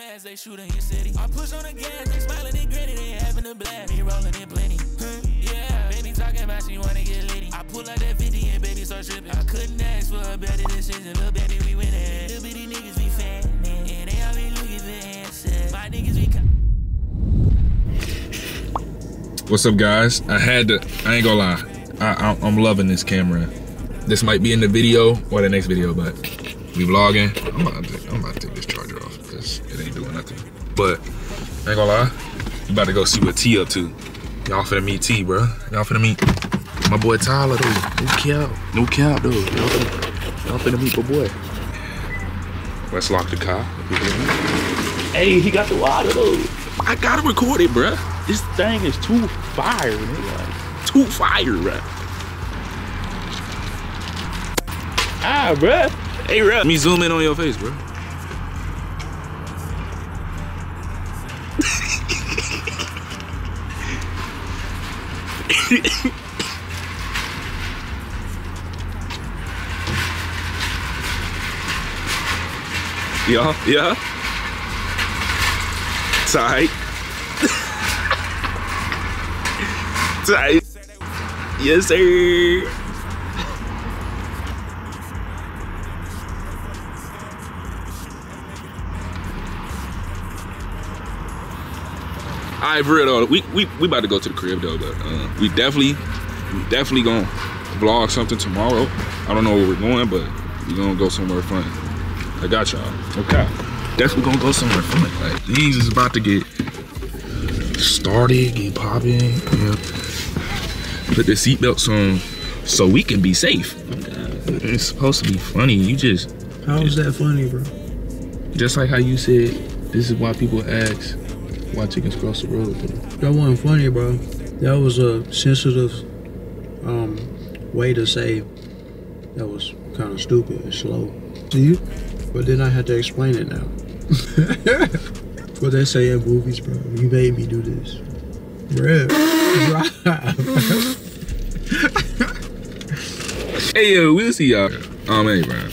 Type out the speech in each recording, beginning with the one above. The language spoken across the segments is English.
mask, they shooting your city. I push on the gas, they smiling and grinning, they having a blast. Me rolling in plenty. Huh? Yeah, baby talking about she wanna get litty. I pull out that 50 and baby start tripping. I couldn't ask for a better decision. Little baby, we winning. Little bitty niggas, we fat, man. And they always looking for answers. My niggas, we What's up, guys? I had to. I ain't gonna lie. I, I, am loving this camera. This might be in the video or the next video, but we vlogging. I'm about to, I'm about to take this charger off because it ain't doing nothing. But I ain't gonna lie. you about to go see what T up to. Y'all finna meet T, bro. Y'all finna meet my boy Tyler, though. No cap. No cap, though. Y'all finna, y'all finna meet my boy. Let's lock the car. Hey, he got the water, though. I gotta record it, bruh. This thing is too fire, nigga. Too fire, bruh. Ah, bruh. Hey, bruh. Let me zoom in on your face, bro. Yeah, yeah. Tight. Tight. Yes, sir. All right, for real though, we, we, we about to go to the crib though, but uh, we definitely, we definitely gonna vlog something tomorrow. I don't know where we're going, but we gonna go somewhere fun. I got y'all. Okay. Definitely gonna go somewhere fun. Like these is about to get started, get popping. Yeah. Put the seatbelts on so we can be safe. It's supposed to be funny. You just How is that funny, bro? just like how you said, this is why people ask why chickens cross the road. Bro. That wasn't funny, bro. That was a sensitive um, way to say that was kind of stupid and slow. Do you? But then I had to explain it now. what they say in movies, bro. You made me do this. Bruh. Drive. Hey yo, we'll see y'all. Um, hey, bro.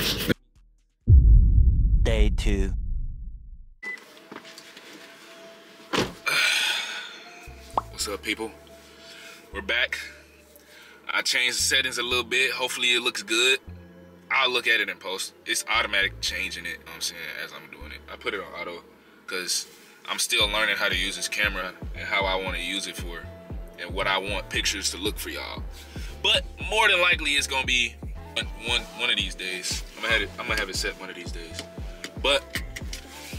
Day two. People? We're back. I changed the settings a little bit. Hopefully, it looks good. I'll look at it in post. It's automatic changing it, I'm saying, as I'm doing it. I put it on auto because I'm still learning how to use this camera and how I want to use it for and what I want pictures to look for y'all. But more than likely, it's gonna be one, one, one of these days. I'm gonna, have it, I'm gonna have it set one of these days. But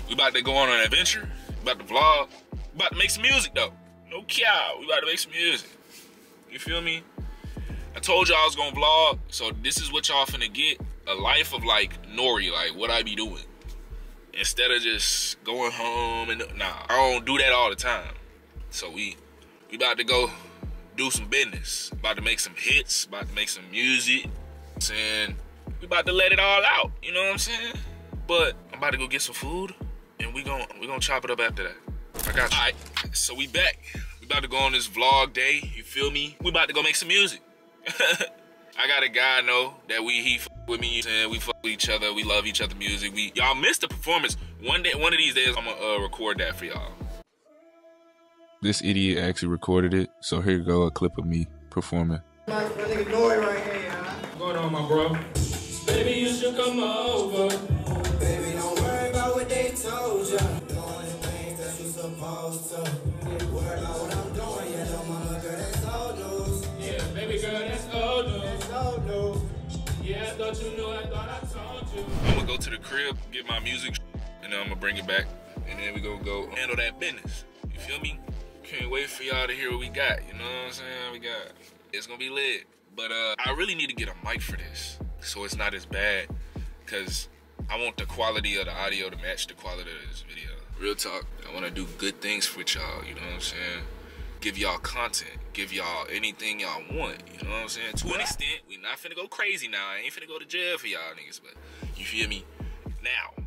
we about to go on an adventure. About to vlog. About to make some music though. No cow. We about to make some music. You feel me? I told y'all I was gonna vlog, so this is what y'all finna get. A life of like Nory, like what I be doing. Instead of just going home and nah, I don't do that all the time. So we we about to go do some business. About to make some hits, about to make some music. Saying we about to let it all out. You know what I'm saying? But I'm about to go get some food and we gon' we gonna chop it up after that. I got you. Alright, so we back. We about to go on this vlog day, you feel me? We about to go make some music. I got a guy I know that we he f with me, and we fuck with each other. We love each other music. We y'all missed the performance. One day, one of these days, I'm gonna uh, record that for y'all. This idiot actually recorded it, so here you go, a clip of me performing. My, my nigga Nory right here, y'all. What's going on, my bro? Supposed to. About what I'm doing, yeah, no mama, girl, that's old news. Yeah, baby girl, that's old news. That's old news. Yeah, I thought you knew, I thought I. I'm gonna go to the crib, get my music, and then I'm gonna bring it back, and then we gonna go handle that business. You feel me? Can't wait for y'all to hear what we got. You know what I'm saying? We got it's gonna be lit. But uh, I really need to get a mic for this, so it's not as bad, cause I want the quality of the audio to match the quality of this video. Real talk. I want to do good things for y'all. You know what I'm saying? Give y'all content. Give y'all anything y'all want. You know what I'm saying? To an extent, we not finna go crazy now. I ain't finna go to jail for y'all niggas, but you feel me? Now,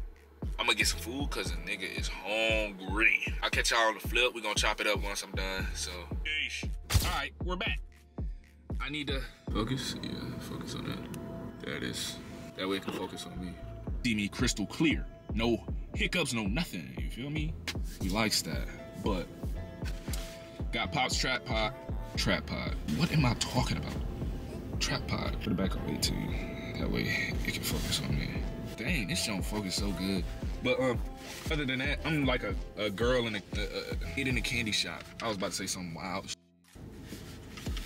I'm gonna get some food cause a nigga is hungry. I'll catch y'all on the flip. we gonna chop it up once I'm done. So, Yeesh. all right, we're back. I need to focus. Yeah, focus on that. There it is. That way it can focus on me. See me crystal clear. No hiccups, no nothing. You feel me? He likes that. But got Pop's trap pod. Trap pod. What am I talking about? Trap pod. Put it back on 18. That way it can focus on me. Dang, this don't focus so good. But um, other than that, I'm like a, a girl in a, a, a in a candy shop. I was about to say something wild.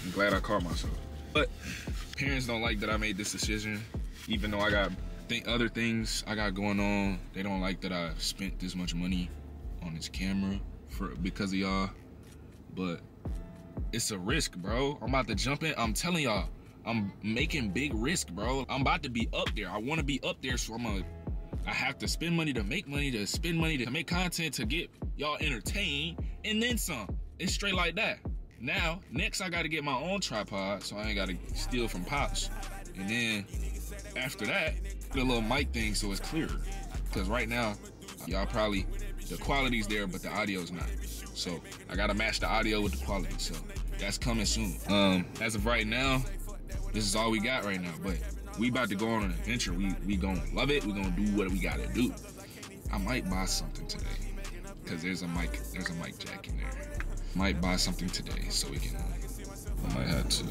I'm glad I caught myself. But parents don't like that I made this decision, even though I got think other things I got going on. They don't like that I spent this much money on this camera for because of y'all. But it's a risk, bro. I'm about to jump in. I'm telling y'all, I'm making big risk, bro. I'm about to be up there. I want to be up there, so I'm gonna. I have to spend money to make money, to spend money to make content to get y'all entertained, and then some. It's straight like that. Now, next I gotta get my own tripod, so I ain't gotta steal from Pops. And then after that, put a little mic thing so it's clearer. Cause right now, y'all probably the quality's there, but the audio's not. So I gotta match the audio with the quality. So that's coming soon. Um, as of right now, this is all we got right now. But we about to go on an adventure. We we gonna love it. We gonna do what we gotta do. I might buy something today. Cause there's a mic, there's a mic jack in there. Might buy something today so we can. I might have to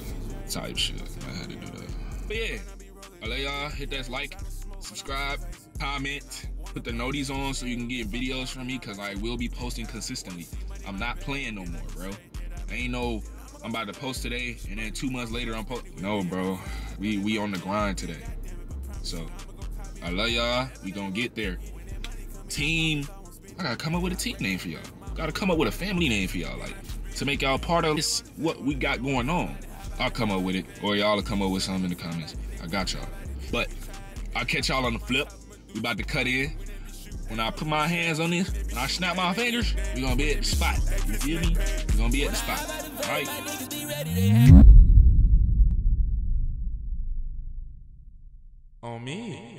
type shit. Might have to do that. But yeah, I let y'all hit that like, subscribe, comment, put the noties on so you can get videos from me because I will be posting consistently. I'm not playing no more, bro. I ain't no I'm about to post today and then two months later I'm post. No, bro. We we on the grind today. So I love y'all. We gonna get there. Team. I gotta come up with a team name for y'all. Gotta come up with a family name for y'all, like to make y'all part of this what we got going on. I'll come up with it, or y'all will come up with something in the comments. I got y'all. But I'll catch y'all on the flip. We about to cut in. When I put my hands on this, when I snap my fingers, we gonna be at the spot. You feel me? we gonna be at the spot. They have On me.